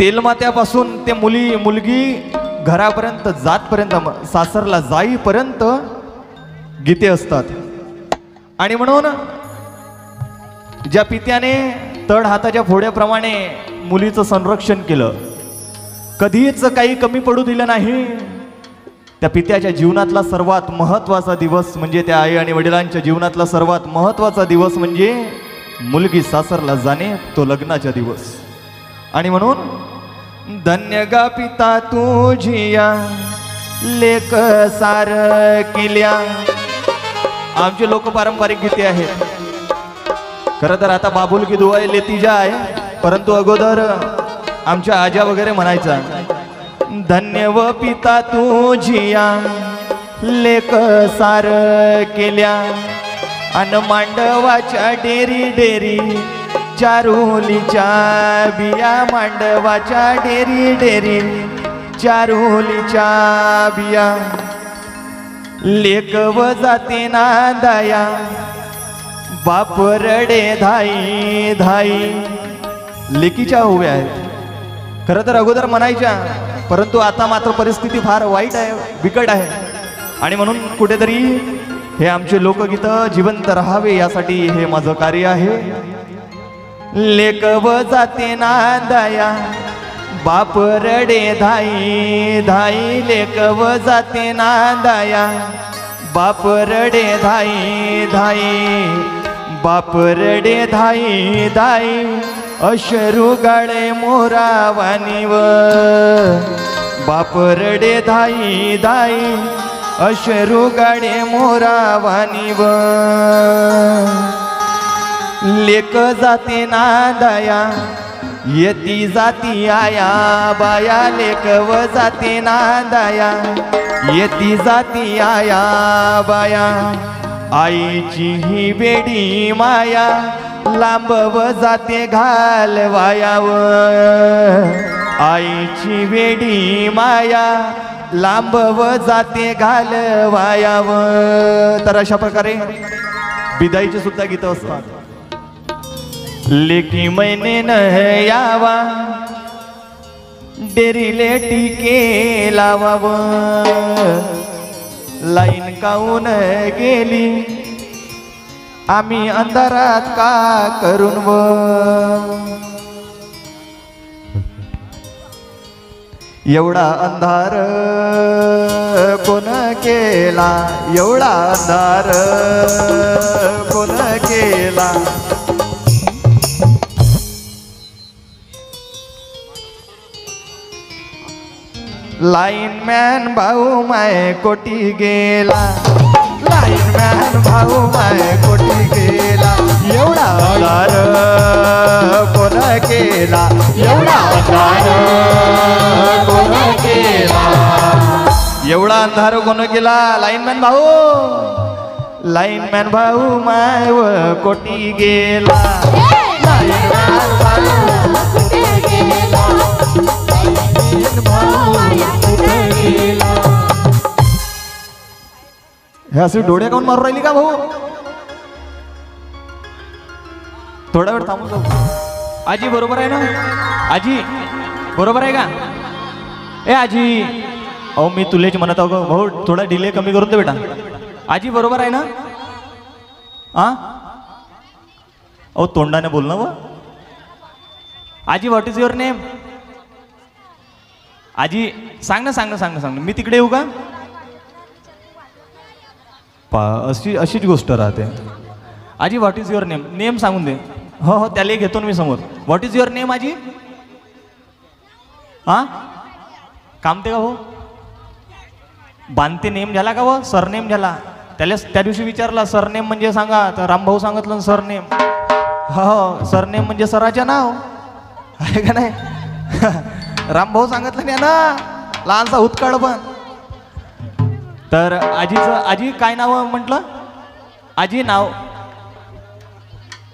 तेलमात्यापासून ते मुली मुलगी घरापर्यंत जातपर्यंत सासरला जाईपर्यंत गीते असतात. आणि म्हणून ज्या पित्याने तड हाताच्या फोड्याप्रमाणे मुलीचं संरक्षण केलं कधीच काही कमी पडू दिलं नाही. त्या पित्याच्या जीवनातला सर्वात महत्त्वाचा दिवस म्हणजे त्या आई आणि वडिलांच्या जीवनातला सर्वात महत्त्वाचा दिवस म्हणजे मुलगी सासरला जाणे तो लग्नाचा दिवस. आणि म्हणून धन्य गा पिता तुझिया लेक सार किल्या. आमचे लोक पारंपरिक गीते आहेत. खरं तर आता बाबुल की दुवाई लेतीजा आहे परंतु अगोदर आमच्या आजा वगैरे म्हणायचा. धन्य व पिता तुझिया लेक सार केल्या. अन मांडवाच्या डेरी डेरी चारुलीच्या बिया मांडवाच्या डेरी डेरी. चारुलीच्या बिया. लेकव जाते ना दया. बाप रडे धाई धाई. लेकीच्या उभ्या आहेत. खरं तर अगोदर म्हणायच्या परंतु आता मात्र परिस्थिती फार वाईट आहे बिकट आहे. आणि म्हणून कुठेतरी हे आमचे लोकगीतं जिवंत राहावे यासाठी हे माझं कार्य आहे. लेकव जाते ना दया. बाप रडे धाई धाई लेकव जाते ना दया. बाप रडे धाई धाई. बाप रडे धाई धाई. अश्रू गाळे मोरावानीव. बाप रडे धाई धाई. अश्रू गाळे मोरावानीव. लेक जाते ना दया येती जाती आया बाया लेक व जाते ना दया येती जाती आया बाया आईची ही बेडी माया लांब व जाते घालवायाव आईची वेडी माया लांब व जाते घालवायाव तर अशा प्रकारे बिदाईचे सुद्धा गीतं असतात. लेकी मैने न यावा डेरीले टिके लावाव। लाईन काऊन गेली आम्ही अंधारात का करून व एवढा अंधार कोण केला? एवढा अंधार कोण केला? लाईन मॅन भाऊ माय कोटी गेला. लाईन मॅन भाऊ माय कोटी गेला. एवढा अंधार कोण केला? एवढा अंधार कोण केला? एवढा अंधार कोण केला? लाईनमॅन भाऊ. लाईनमॅन भाऊ माय व कोटी गेला. लाईनमॅन भाऊ हे असे डोळे काऊन मारून राहिली का भाऊ? थोडा वेळ थांबून जाऊ. आजी बरोबर आहे ना? आजी बरोबर आहे का? ए आजी. अहो मी तुलेच म्हणत आहो भाऊ थोडा डिले कमी करून दे बेटा. आजी बरोबर आहे ना? आ? अहो तोंडाने बोल ना व आजी व्हॉट इज युअर नेम आजी सांग ना सांग ना सांग ना सांग ना. मी तिकडे येऊ का? पा अशी अशीच गोष्ट राहते. आजी what is your name name सांगून दे. हो हो. त्याला घेतो ना मी समोर. व्हॉट इज युअर नेम आजी? हा? कामते का हो? बांधते नेम झाला का हो? सरनेम झाला. त्याला त्या दिवशी विचारला सरनेम म्हणजे सांगा. तर रामभाऊ सांगितलं सरनेम. हो सरनेम म्हणजे सराच्या नाव. आहे का नाही? रामभाऊ सांगितलं नाही ना? लहानसा उत्काळ पण तर आजीचं आजी काय नाव म्हटलं? आजी नाव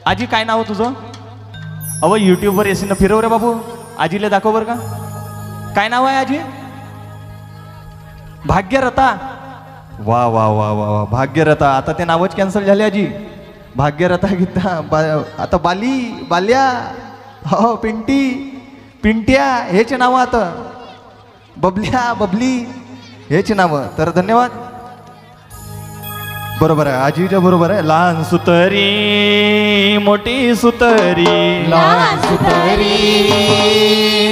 आजी काय नाव तुझं? अव युट्यूबवर एसीनं ना फिरव रे बाबू. आजीला दाखव बरं का. काय नाव आहे आजी? भाग्यरथा. वा वा वा वा वा. भाग्यरथा. आता ते नावच कॅन्सल झाले आजी. भाग्यरथा गीता बा आता बाली बाल्या. हो पिंटी. पिंट्या हेच नावं आता. बबल्या बबली हेच नावं. तर धन्यवाद. बरोबर आहे आजीच्या बरोबर आहे. लहान सुतरी मोठी सुतरी. लहान सुतरी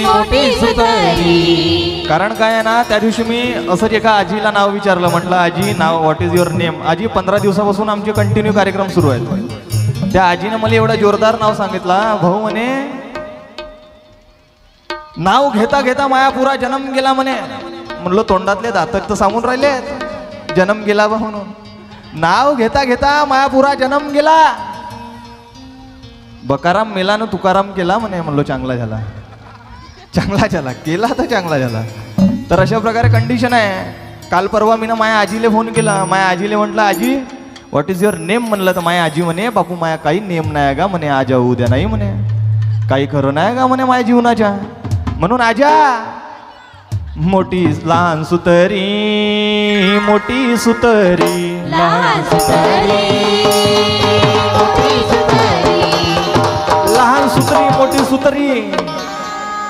मोठी सुतरी. कारण काय आहे ना त्या दिवशी मी असंच एका आजीला नाव विचारलं. म्हटलं आजी नाव व्हॉट इज युअर नेम आजी पंधरा दिवसापासून आमचे कंटिन्यू कार्यक्रम सुरू आहेत. त्या आजीनं मला एवढा जोरदार नाव सांगितला. भाऊ म्हणे नाव घेता घेता माया पुरा जन्म गेला म्हणे. म्हणलो तोंडातले दातक तर सांगून राहिले जन्म गेला बा म्हणून. नाव घेता घेता माया पुरा जन्म गेला. बकाराम मेला न तुकाराम केला म्हणे म्हणलो चांगला झाला. चांगला झाला? केला तर चांगला झाला. तर अशा प्रकारे कंडिशन आहे. काल परवा मी ना माया आजीले फोन केला. माया आजीले म्हटलं आजी व्हॉट इज युअर नेम म्हणलं तर माया आजी म्हणे बापू माया काही नेम नाही का म्हणे आजा उद्या नाही म्हणे. काही खरं नाही का म्हणे माया जीवनाच्या. म्हणून आजा. मोठी लहान सुतरी मोठी सुतरी. लहान सुतरी मोठी सुतरी. लहान सुतरी मोठी सुतरी.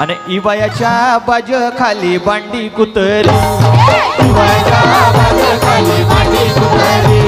आणि इबायाच्या बाज खाली बांडी कुतरी. इबायाच्या बाज खाली बांडी कुतरी.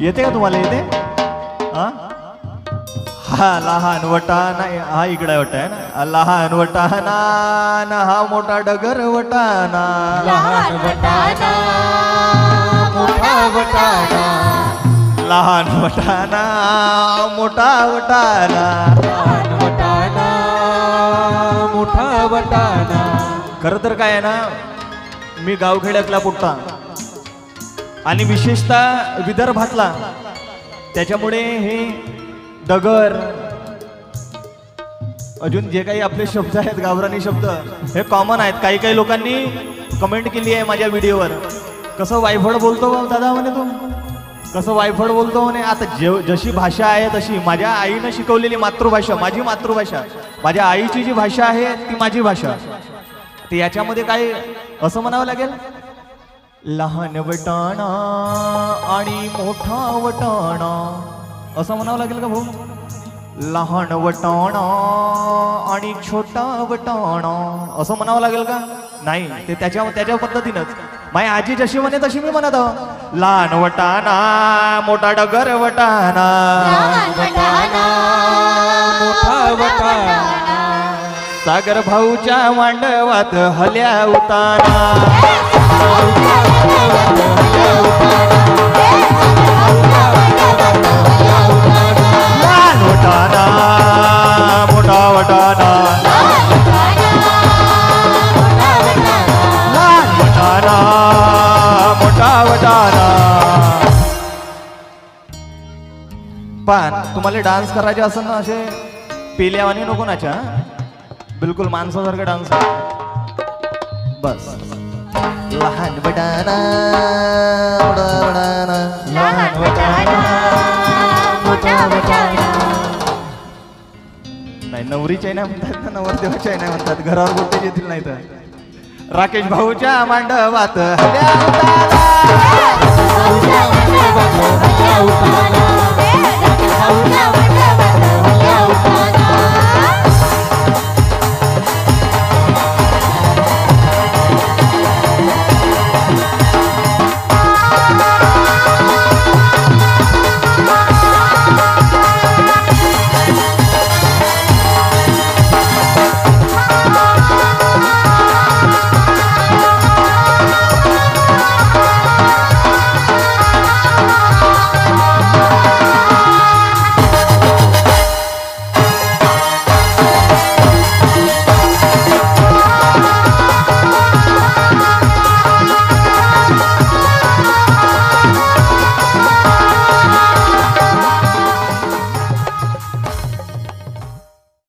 येते का तुम्हाला येते? हा? हा लहान वटाणा हा इकडे वटा आहे ना लहान वटाणा ना हा मोठा डगर वटाणा. लहान वटाणा, मोठा वटाणा. लहान वटाणा मोठा वटाणा. लहान वटाणा, मोठा वटाणा. खरं तर काय आहे ना मी गावखेड्यातला पुट्टा. आणि विशेषतः विदर्भातला. त्याच्यामुळे हे डगर अजून जे काही आपले शब्द आहेत गावरानी शब्द हे कॉमन आहेत. काही काही लोकांनी कमेंट केली आहे माझ्या व्हिडिओवर कसं वायफळ बोलतो दादा म्हणे तू? कसं वायफळ बोलतो म्हणे? आता जे जशी भाषा आहे तशी. माझ्या आईनं शिकवलेली मातृभाषा माझी मातृभाषा. माझ्या आईची जी भाषा आहे ती माझी भाषा. ते याच्यामध्ये काय असं म्हणावं लागेल? लहान वटाणा आणि मोठा वटाणा. असं म्हणावं लागेल का भाऊ? लहान वटाणा आणि छोटा वटाणा. असं म्हणावं लागेल का? नाही ते त्याच्या त्याच्या पद्धतीनंच. माझी आजी जशी म्हणे तशी मी म्हणत आहो. लहान वटाणा मोठा डगर वटाणा, मोठा वटाणा. सागर भाऊच्या मांडवात हल्या उताना लहान मोठा वटाणा. लहान मोठा वटाणा. पण तुम्हाला डान्स करायचे असेल ना असे? पिल्यावानी नको नाच्या बिलकुल माणसासारखं डान्स बस. लहान वटाणा लहान. नाही नवरीच्या नाही म्हणतात ना नवरदेवाच्या नाही म्हणतात. घरावर गोष्टी येतील नाही तर राकेश भाऊच्या मांडवात हल्या